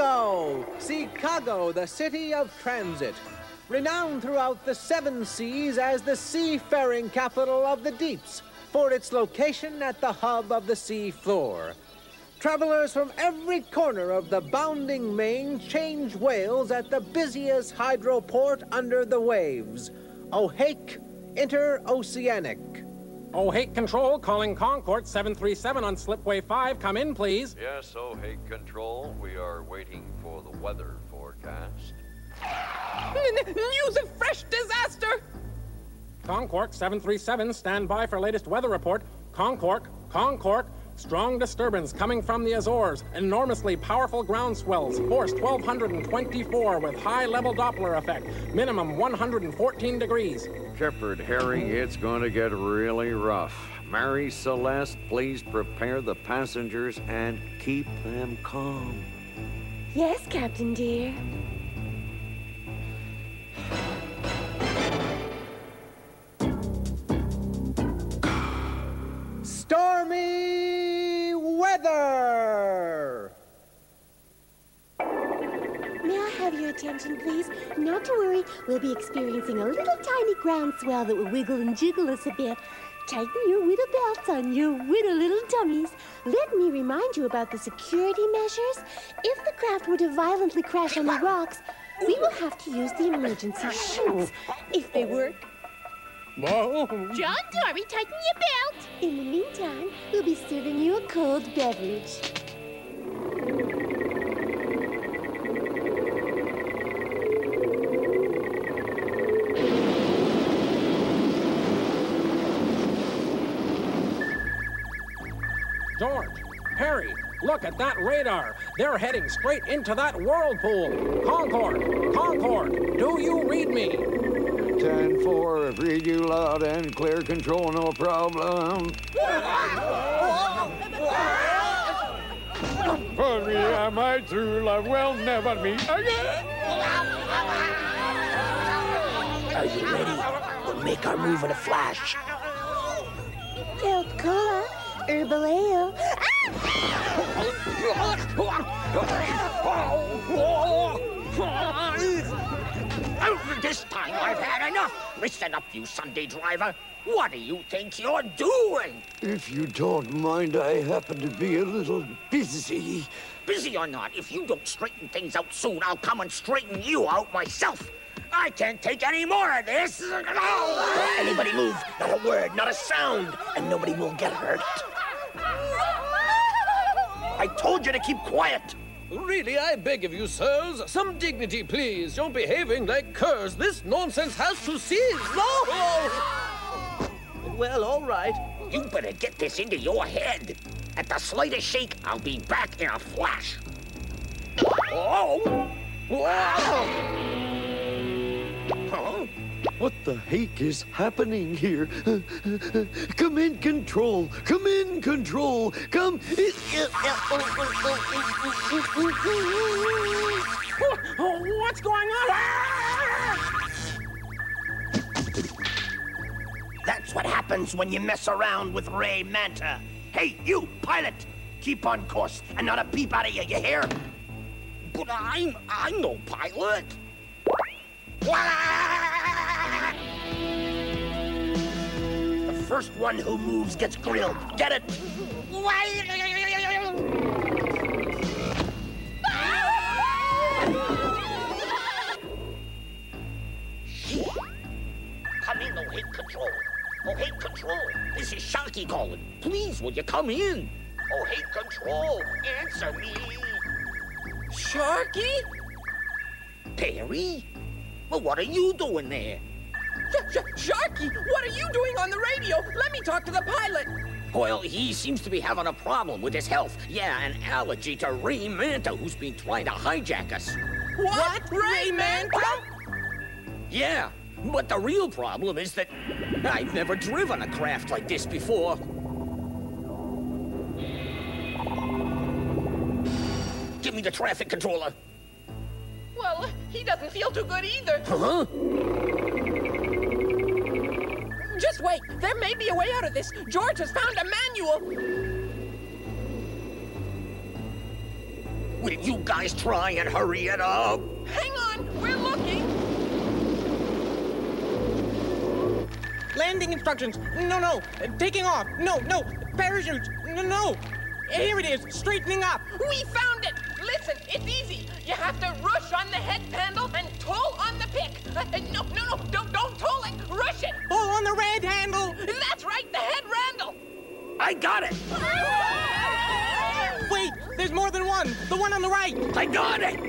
Seacago! Seacago, the city of transit. Renowned throughout the seven seas as the seafaring capital of the deeps for its location at the hub of the sea floor. Travelers from every corner of the bounding main change whales at the busiest hydroport under the waves, Ohake Interoceanic. Ohake Control calling Concorde 737 on Slipway 5. Come in, please. Yes, Oh, Hate Control. We are waiting for the weather forecast. News of fresh disaster! Concorde 737, stand by for latest weather report. Concorde, Concorde, strong disturbance coming from the Azores. Enormously powerful ground swells. Force 1224 with high level Doppler effect. Minimum 114 degrees. Shepherd Harry, it's going to get really rough. Mary Celeste, please prepare the passengers and keep them calm. Yes, Captain dear. Attention, please? Not to worry, we'll be experiencing a little tiny ground swell that will wiggle and jiggle us a bit. Tighten your widow belts on your widow little tummies. Let me remind you about the security measures. If the craft were to violently crash on the rocks, we will have to use the emergency chutes. If they work, John Dory, tighten your belt. in the meantime, we'll be serving you a cold beverage. George, Harry, look at that radar. They're heading straight into that whirlpool. Concorde, Concorde, do you read me? 10 4, read you loud and clear, control, no problem. For me and my true love will never meet again. Are you ready? We'll make our move in a flash. Coca Cola, herbal ale. Oh, this time I've had enough. Listen up, you Sunday driver. What do you think you're doing? If you don't mind, I happen to be a little busy. Busy or not, if you don't straighten things out soon, I'll come and straighten you out myself. I can't take any more of this. Anybody move? Not a word, not a sound, and nobody will get hurt. I told you to keep quiet. Really, I beg of you, sirs, some dignity, please. You're behaving like curs. This nonsense has to cease. No! Oh. Well, all right. You better get this into your head. At the slightest shake, I'll be back in a flash. Oh! Wow! Huh? What the heck is happening here? Come in, control. Come in, control. Come. In... What's going on? That's what happens when you mess around with Ray Manta. Hey, you, pilot! Keep on course and not a peep out of you, you hear? But I'm, I'm no pilot. First one who moves gets grilled. Get it? Come in, oh hate control. Oh hate control. This is Sharky calling. Please, will you come in? Oh hate control. Answer me. Sharky? Perry? Well, what are you doing there? Sh- Sh- Sharky, what are you doing on the radio? Let me talk to the pilot. Well, he seems to be having a problem with his health. Yeah, an allergy to Ray Manta, who's been trying to hijack us. What? Ray Manta? Yeah, but the real problem is that I've never driven a craft like this before. Give me the traffic controller. Well, he doesn't feel too good either. Huh? Just wait. There may be a way out of this. George has found a manual. Will you guys try and hurry it up? Hang on, we're looking. Landing instructions. No, no. Taking off. No, no. Parachutes. No, no. Here it is. Straightening up. We found it. Listen, it's easy. You have to rush on the head handle and pull on the pick. Uh, no, no, I got it. Wait, there's more than one. The one on the right. I got it.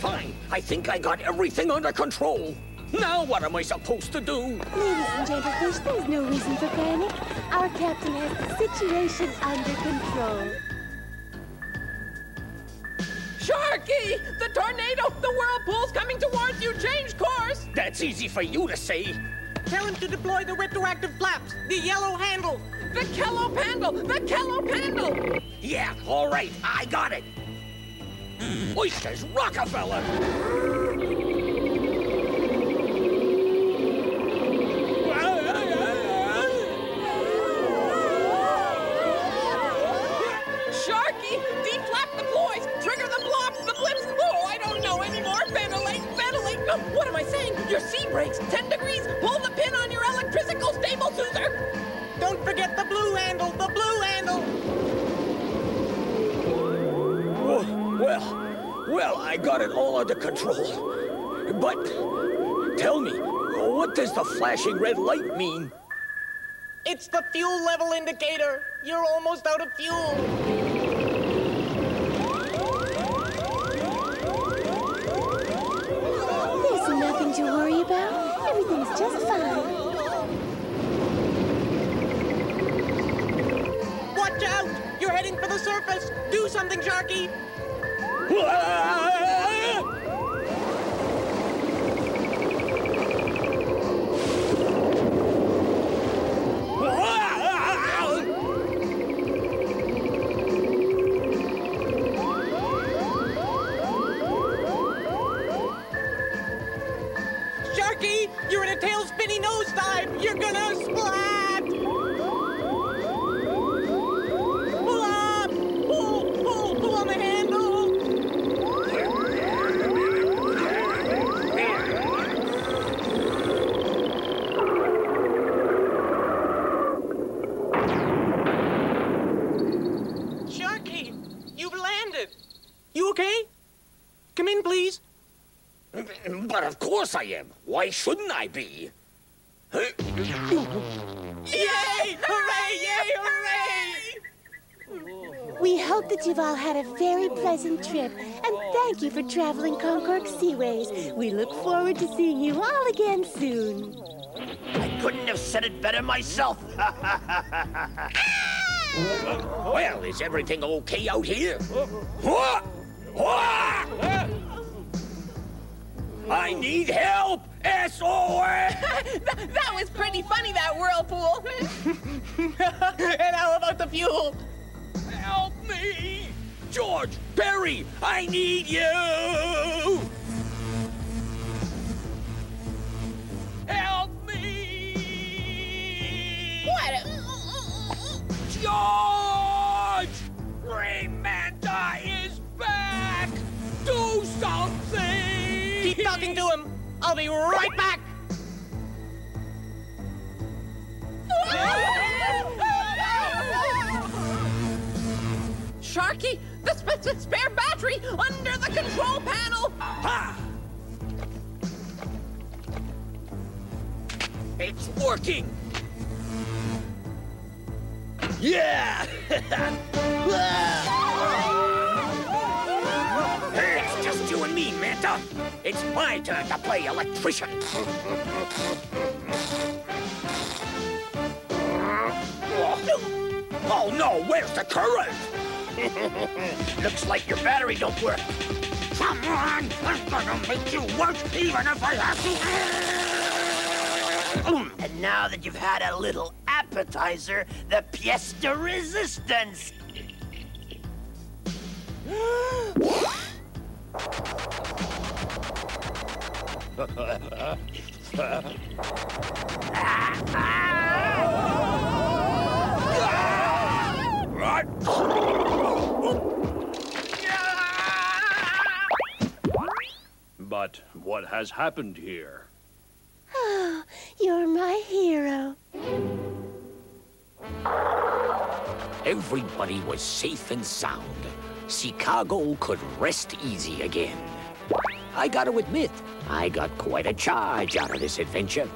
Fine. I think I got everything under control. Now what am I supposed to do? Ladies and gentlefish, there's no reason for panic. Our captain has the situation under control. Sharky! The tornado! The whirlpool's coming towards you! Change course! That's easy for you to say. Tell him to deploy the retroactive flaps. The yellow handle. The Kello handle! The Kello handle! Yeah, all right. I got it. Oysters Rockefeller! Oh, what am I saying? Your sea brakes! 10 degrees! Pull the pin on your electrical stable scissor! Don't forget the blue handle. The blue handle. Well, well, I got it all under control. But tell me, what does the flashing red light mean? It's the fuel level indicator. You're almost out of fuel. Nothing to worry about. Everything's just fine. Watch out! You're heading for the surface. Do something, Sharky. You're in a tail spinny nosedive. You're gonna splat. Pull up. Pull, pull, pull on the handle. Sharky, you've landed. You okay? Come in, please. But of course I am. Why shouldn't I be? Yay! Hooray! Yay! Hooray! We hope that you've all had a very pleasant trip, and thank you for traveling Concord Seaways. We look forward to seeing you all again soon. I couldn't have said it better myself. well, is everything okay out here? I need help! SOS! that, that was pretty funny, that whirlpool. and how about the fuel? Help me! George, Perry, I need you! Help me! what? George! I'll be right back. Sharky, the sp- sp- spare battery under the control panel. Ha! It's working! Yeah! it's just you and me, Manta. It's my turn to play electrician. Oh no, where's the current? Looks like your battery don't work. Come on, I'm gonna make you work even if I have to. And now that you've had a little appetizer, the pièce de resistance. But what has happened here? Oh, you're my hero. Everybody was safe and sound. Seacago could rest easy again. I gotta admit, I got quite a charge out of this adventure.